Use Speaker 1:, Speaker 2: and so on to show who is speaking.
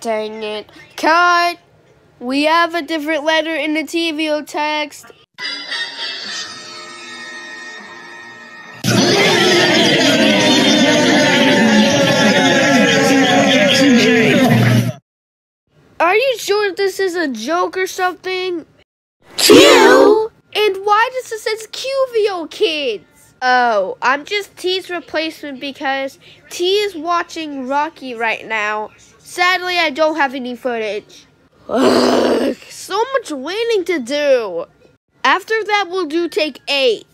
Speaker 1: Dang it. Cut! We have a different letter in the TVO text. Are you sure this is a joke or something?
Speaker 2: Q?
Speaker 1: And why does it say QVO kids? Oh, I'm just T's replacement because T is watching Rocky right now. Sadly, I don't have any footage. Ugh, so much waiting to do. After that, we'll do take eight.